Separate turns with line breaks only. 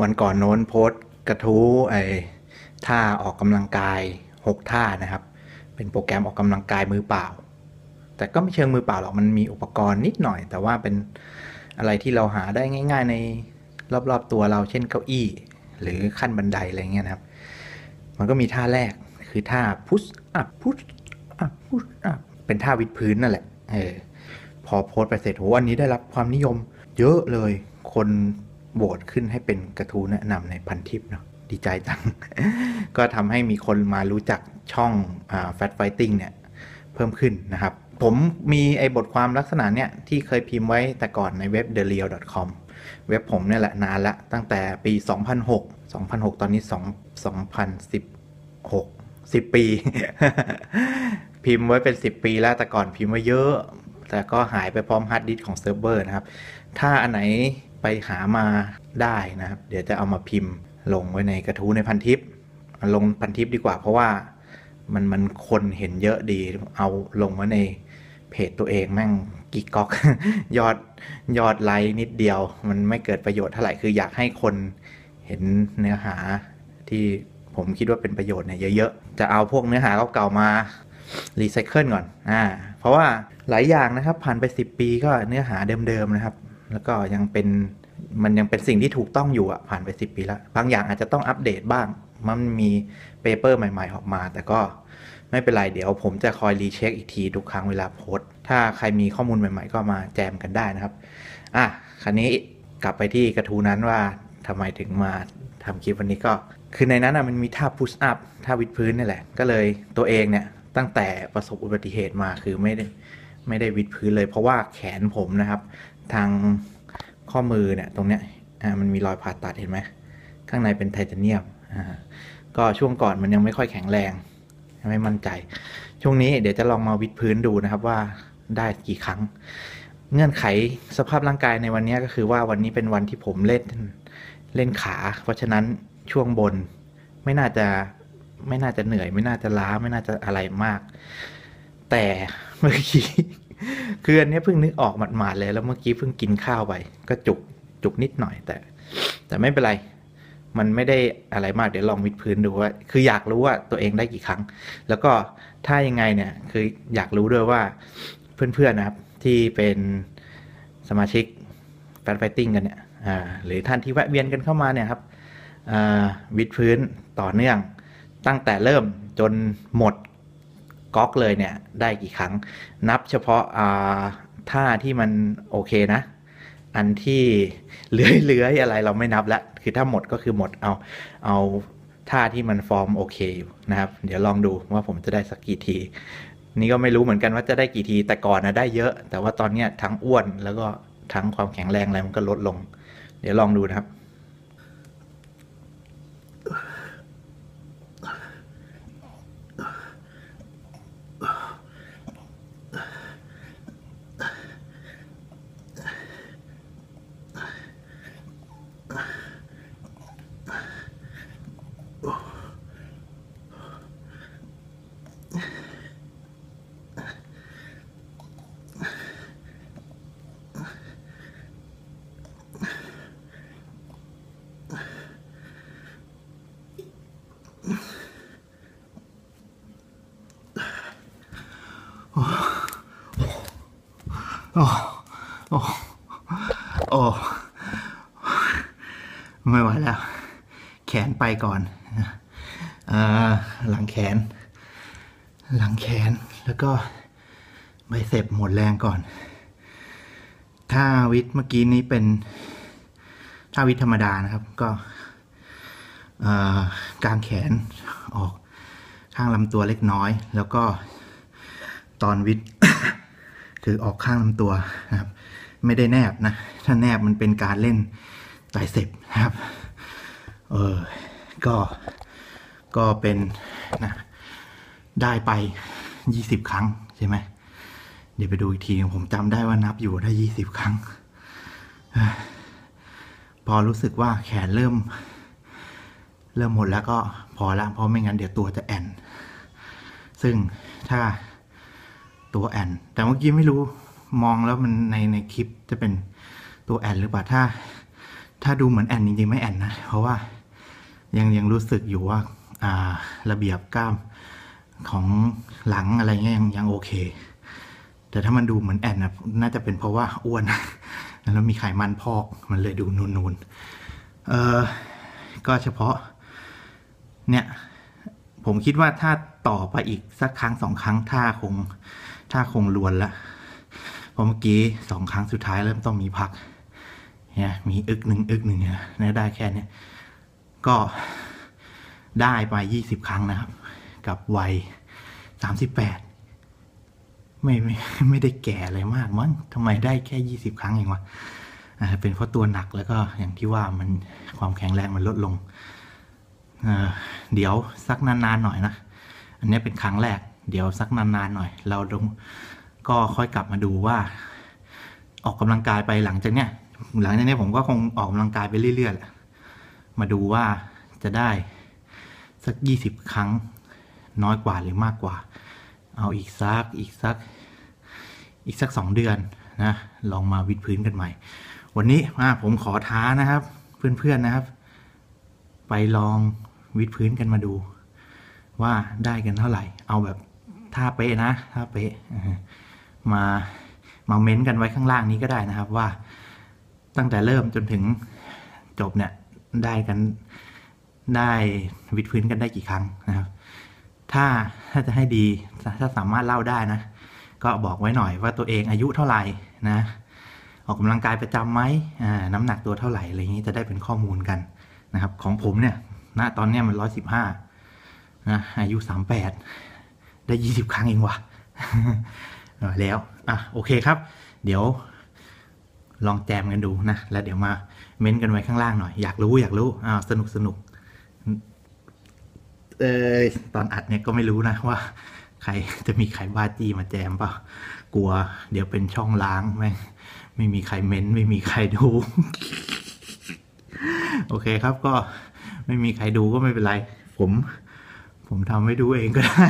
วันก่อนโน้นโพสกระทู้ไอ้ท่าออกกำลังกาย 6 ท่านะครับ เป็นโปรแกรมออกกำลังกายมือเปล่า แต่ก็ไม่เชิงมือเปล่าหรอกมันมีอุปกรณ์นิดหน่อย แต่ว่าเป็นอะไรที่เราหาได้ง่าย ๆ ในรอบๆตัวเราเช่นเก้าอี้ หรือขั้นบันไดอะไรเงี้ยนะครับ มันก็มีท่าแรกคือท่า push up push up push up เป็นท่าวิดพื้นนั่นแหละเออพอโพสไปเสร็จโหอันนี้ได้รับความนิยม เยอะเลยคน โหวตขึ้นให้เป็นกระทู้แนะนำในพันทิปเนาะดีใจจัง ก็ทำให้มีคนมารู้จักช่องอ่า Fat Fighting เนี่ยเพิ่มขึ้นนะครับ ผมมีไอ้บทความลักษณะเนี้ยที่เคยพิมพ์ไว้แต่ก่อนในเว็บ t h e r e a l com เว็บผมเนี่ยแหละนานละตั้งแต่ปี 2006 2006 ตอนนี้ 2 2016 10 ปี พิมพ์ไว้เป็น 10 ปีแล้วแต่ก่อนพิมพ์ไว้เยอะ แต่ก็หายไปพร้อมฮาร์ดดิสก์ของเซิร์ฟเวอร์นะครับ ถ้าอันไหน ไปหามาได้นะครับ เดี๋ยวจะเอามาพิมพ์ลงไว้ในกระทู้ในพันทิป ลงพันทิปดีกว่า เพราะว่ามันมันคนเห็นเยอะดี เอาลงไว้ในเพจตัวเองแม่งกิกก๊อก ยอดยอดไลค์นิดเดียว มันไม่เกิดประโยชน์เท่าไหร่คืออยากให้คนเห็นเนื้อหาที่ผมคิดว่าเป็นประโยชน์เนี่ยเยอะๆ จะเอาพวกเนื้อหาเก่าๆมารีไซเคิลก่อน อ่า เพราะว่าหลายอย่างนะครับ ผ่านไป 10 ปีก็เนื้อหาเดิมๆนะครับ แล้วก็ยังเป็นมันยังเป็นสิ่งที่ถูกต้องอยู่อะผ่านไป 10 ปีแล้ว บางอย่างอาจจะต้องอัปเดตบ้าง มันมี paper ใหม่ ๆ ออกมา แต่ก็ไม่เป็นไรเดี๋ยวผมจะคอย recheck อีกทีทุกครั้งเวลาโพสต์ถ้าใครมีข้อมูลใหม่ๆ ก็มาแจมกันได้นะครับ อะคราวนี้กลับไปที่กระทู้นั้นว่าทำไมถึงมาทำคลิปวันนี้ก็ คือในนั้นนะมันมีท่า push up ท่าวิดพื้นนี่แหละ ก็เลยตัวเองเนี่ยตั้งแต่ประสบอุบัติเหตุมาคือไม่ ไม่ได้วิดพื้นเลย เพราะว่าแขนผมนะครับ ทางข้อมือเนี่ยตรงเนี้ยมันมีรอยผ่าตัดเห็นไหมข้างในเป็นไทเทเนียมก็ช่วงก่อนมันยังไม่ค่อยแข็งแรงไม่มั่นใจ ช่วงนี้เดี๋ยวจะลองมาวิดพื้นดูนะครับว่าได้กี่ครั้ง เงื่อนไขสภาพร่างกายในวันนี้ก็คือว่าวันนี้เป็นวันที่ผมเล่นเล่นขา เพราะฉะนั้นช่วงบนไม่น่าจะไม่น่าจะเหนื่อย ไม่น่าจะล้าไม่น่าจะอะไรมาก แต่เมื่อกี้คืออันนี้เพิ่งนึกออกหมาดๆเลยแล้วเมื่อกี้เพิ่งกินข้าวไปก็จุกจุกนิดหน่อยแต่ แต่ไม่เป็นไร มันไม่ได้อะไรมากเดี๋ยวลองวิดพื้นดูว่า คืออยากรู้ว่าตัวเองได้กี่ครั้ง แล้วก็ถ้ายังไงเนี่ยคืออยากรู้ด้วยว่าเพื่อนๆนะครับที่เป็นสมาชิก Fat Fighting กันเนี่ยอ่าหรือท่านที่แวะเวียนกันเข้ามาเนี่ยครับวิดพื้นต่อเนื่องตั้งแต่เริ่มจนหมด ก๊อกเลยเนี่ยได้กี่ครั้ง นับเฉพาะท่าที่มันโอเคนะ อันที่เลื้อยๆอะไรเราไม่นับละคือถ้าหมดก็คือหมดเอาเอาท่าที่มันฟอร์มโอเคอยู่นะครับ เดี๋ยวลองดูว่าผมจะได้สักกี่ที นี่ก็ไม่รู้เหมือนกันว่าจะได้กี่ทีแต่ก่อนนะได้เยอะ แต่ว่าตอนเนี้ยทั้งอ้วนแล้วก็ทั้งความแข็งแรงอะไรมันก็ลดลง เดี๋ยวลองดูนะครับ โอ้โอ้ โอ้ ไม่ไหวแล้ว แขนไปก่อนอหลังแขน หลังแขนแล้วก็ใบเสพหมดแรงก่อน ถ้าวิทย์เมื่อกี้นี้เป็นถ้าวิทย์ธรรมดานะครับก็เอ่อกางแขนออกข้างลำตัวเล็กน้อย แล้วก็ตอนวิทย์ คือออกข้างลำตัวนะครับ ไม่ได้แนบนะ ถ้าแนบมันเป็นการเล่นไตรเสพนะครับเออก็ก็เป็นนะได้ไปยี่สิบครั้งใช่ไหมเดี๋ยวไปดูอีกทีผมจำได้ว่านับอยู่ได้ยี่สิบครั้ง พอรู้สึกว่าแขนเริ่ม เริ่มหมดแล้วก็พอละเพราะไม่งั้นเดี๋ยวตัวจะแอน ซึ่งถ้า ตัวแอนแต่เมื่อกี้ไม่รู้มองแล้วมันในในคลิปจะเป็นตัวแอนหรือเปล่าถ้า ถ้าดูเหมือนแอนจริงๆไม่แอนนะเพราะว่ายังยังรู้สึกอยู่ว่าอ่าระเบียบกล้ามของหลังอะไรเงี้ยยังยังโอเค แต่ถ้ามันดูเหมือนแอนนะน่าจะเป็นเพราะว่าอ้วนแล้วมีไขมันพอกมันเลยดูนูนๆเออก็เฉพาะ เนี่ย ผมคิดว่าถ้าต่อไปอีกสักครั้งสองครั้งท่าคง ท่าคงลวนละเพราะเมื่อกี้สองครั้งสุดท้ายเริ่มต้องมีพักเนี่ยมีอึกหนึ่งอึกหนึ่งเนี่ยนะได้แค่เนี้ยก็ได้ไปยี่สิบครั้งนะครับ กับวัยสามสิบแปดไม่ไม่ไม่ได้แก่อะไรมากมั้งทำไมได้แค่ยี่สิบครั้งเองวะอ่าเป็นเพราะตัวหนักแล้วก็อย่างที่ว่ามันความแข็งแรงมันลดลงเเดี๋ยวสักนานๆหน่อยนะ อันนี้เป็นครั้งแรก เดี๋ยวสักนานๆหน่อย เราลงก็ค่อยกลับมาดูว่า ออกกำลังกายไปหลังจากเนี้ยหลังจากนี้ผมก็คงออกกำลังกายไปเรื่อยๆแหละมาดูว่าจะได้สักยี่สิบครั้งน้อยกว่าหรือมากกว่า เอาอีกสักอีกสักอีกสักสองเดือนนะลองมาวิดพื้นกันใหม่ วันนี้มาผมขอท้านะครับ เพื่อนๆนะครับ ไปลองวิดพื้นกันมาดู ว่าได้กันเท่าไหร่ เอาแบบ ท่าเป๊ะนะท่าเป๊ะมามาเม้นต์กันไว้ข้างล่างนี้ก็ได้นะครับว่าตั้งแต่เริ่มจนถึงจบเนี่ยได้กันได้วิดพื้นกันได้กี่ครั้งนะครับ ถ้าถ้าจะให้ดีถ้าสามารถเล่าได้นะ ก็บอกไว้หน่อยว่าตัวเองอายุเท่าไหร่นะ ออกกำลังกายประจำไหมน้ำหนักตัวเท่าไหร่อะไรอย่างนี้จะได้เป็นข้อมูลกันนะครับ ของผมเนี่ยณตอนเนี้ยมันร้อยสิบห้านะอายุสามแปด ได้ยี่สิบครั้งเองว่ะแล้วอะโอเคครับ เดี๋ยวลองแจมกันดูนะ แล้วเดี๋ยวมาเม้นต์กันไว้ข้างล่างหน่อย อยากรู้อยากรู้อ้าวสนุกสนุกเออตอนอัดเนี่ยก็ไม่รู้นะว่า ใครจะมีใครบ้าจี้มาแจมเปล่ากลัว เดี๋ยวเป็นช่องล้างแม่งไม่มีใครเม้นต์ไม่มีใครดู โอเคครับก็ไม่มีใครดูก็ไม่เป็นไร ผม ผมทำให้ดูเองก็ได้